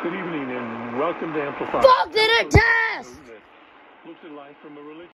Good evening and welcome to Amplify. Fuck did it test! Looks at life from a religious